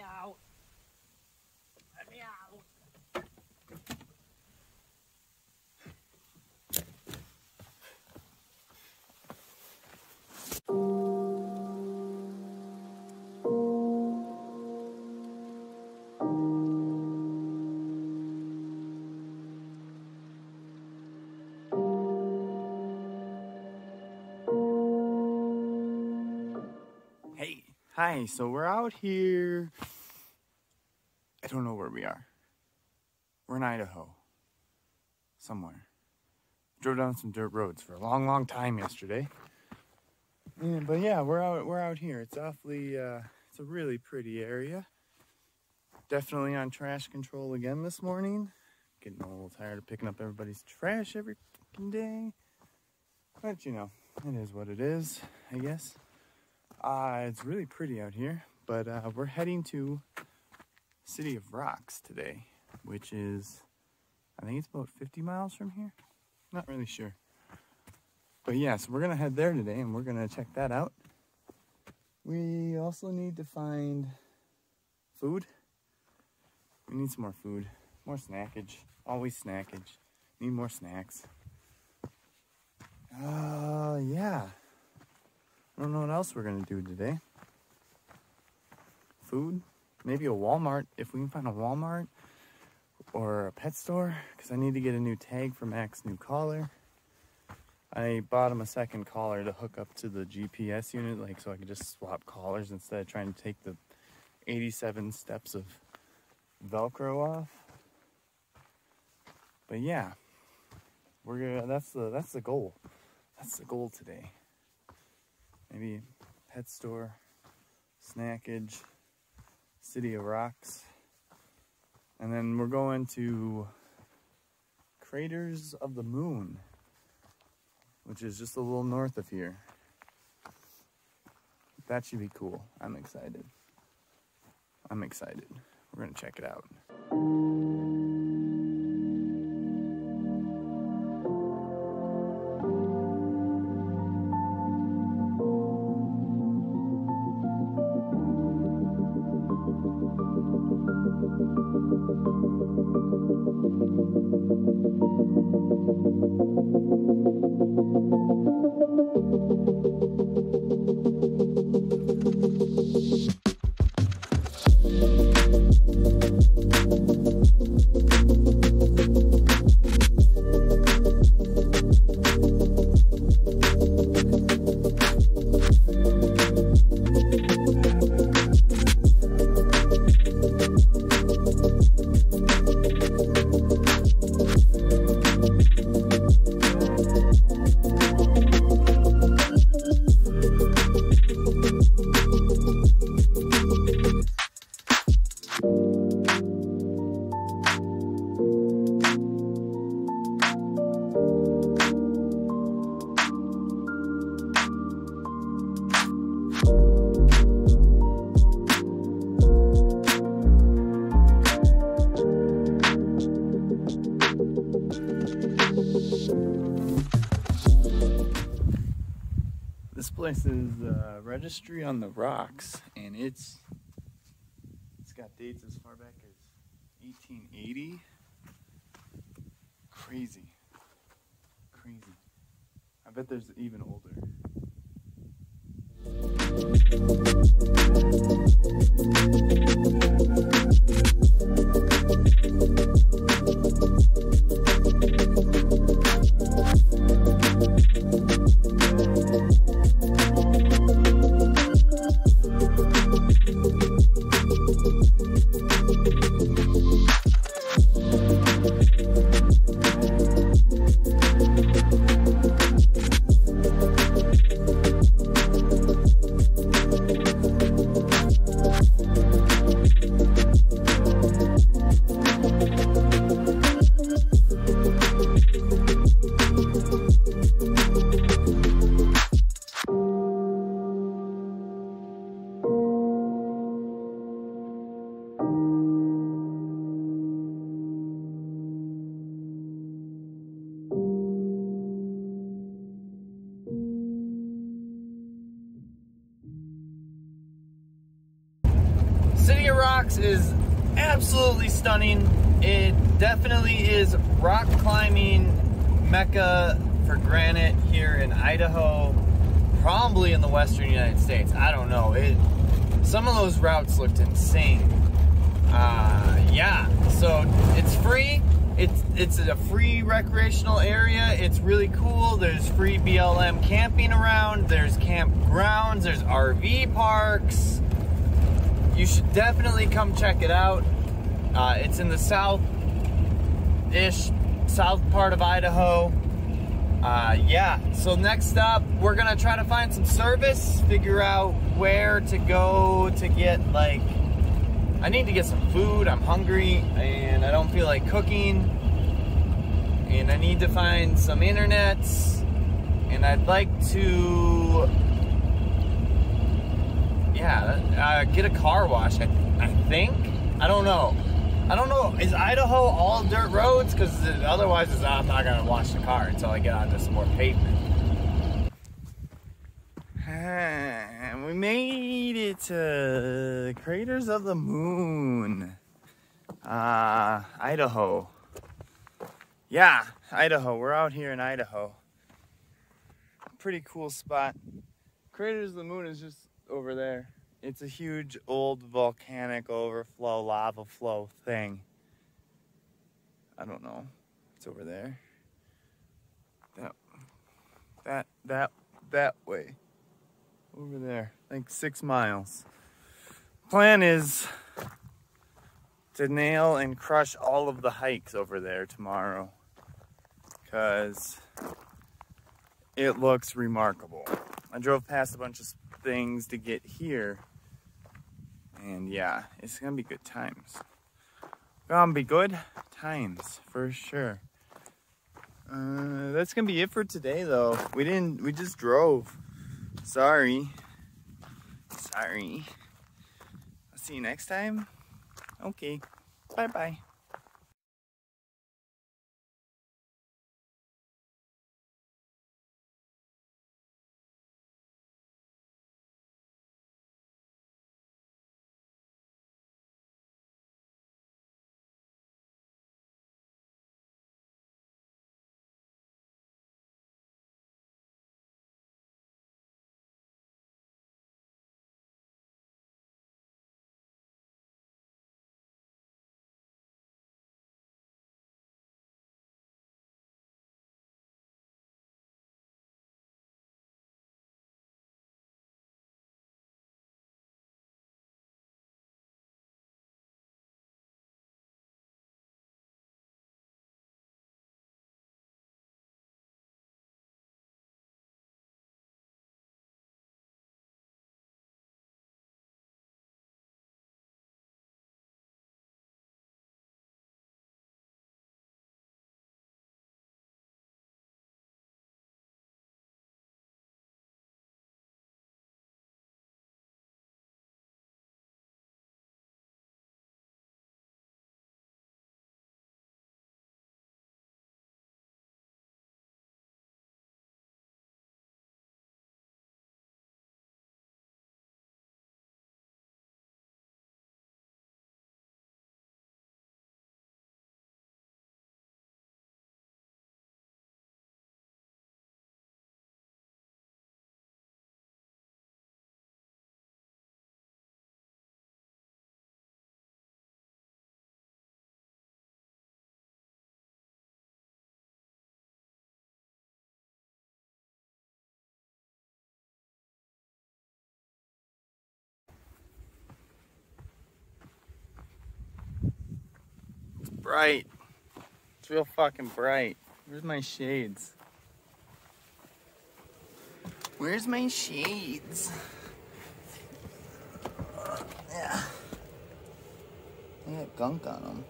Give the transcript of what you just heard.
out. Hi. So we're out here. I don't know where we are. We're in Idaho. Somewhere. Drove down some dirt roads for a long, long time yesterday. Yeah, but yeah, we're out we're out here. It's awfully uh it's a really pretty area. Definitely on trash control again this morning. Getting a little tired of picking up everybody's trash every day. But you know, it is what it is, I guess. Uh, it's really pretty out here, but uh, we're heading to City of Rocks today, which is, I think it's about 50 miles from here. Not really sure. But yeah, so we're going to head there today and we're going to check that out. We also need to find food. We need some more food, more snackage. Always snackage. Need more snacks. Uh, yeah. I don't know what else we're gonna do today. Food, maybe a Walmart if we can find a Walmart or a pet store because I need to get a new tag for Mac's new collar. I bought him a second collar to hook up to the GPS unit, like so I could just swap collars instead of trying to take the 87 steps of Velcro off. But yeah, we're gonna. That's the that's the goal. That's the goal today maybe pet store, snackage, City of Rocks. And then we're going to Craters of the Moon, which is just a little north of here. That should be cool. I'm excited. I'm excited. We're going to check it out. place is uh, Registry on the Rocks, and it's it's got dates as far back as 1880. Crazy, crazy. I bet there's even older. Stunning. It definitely is rock climbing mecca for granite here in Idaho, probably in the western United States. I don't know. It some of those routes looked insane. Uh, yeah, so it's free. It's it's a free recreational area. It's really cool. There's free BLM camping around. There's campgrounds. There's RV parks. You should definitely come check it out. Uh, it's in the south-ish, south part of Idaho. Uh, yeah, so next up, we're gonna try to find some service, figure out where to go to get like, I need to get some food, I'm hungry, and I don't feel like cooking. And I need to find some internets, and I'd like to, yeah, uh, get a car wash, I, I think. I don't know. I don't know. Is Idaho all dirt roads? Because otherwise, I'm not gonna wash the car until I get onto some more pavement. And we made it to Craters of the Moon, uh, Idaho. Yeah, Idaho. We're out here in Idaho. Pretty cool spot. Craters of the Moon is just over there. It's a huge old volcanic overflow, lava flow thing. I don't know. It's over there. That, that, that, that way. Over there, like six miles. Plan is to nail and crush all of the hikes over there tomorrow. Because it looks remarkable. I drove past a bunch of things to get here and yeah, it's gonna be good times. Gonna be good times for sure. Uh, that's gonna be it for today though. We didn't, we just drove. Sorry. Sorry. I'll see you next time. Okay. Bye bye bright. It's real fucking bright. Where's my shades? Where's my shades? Yeah. I got gunk on them.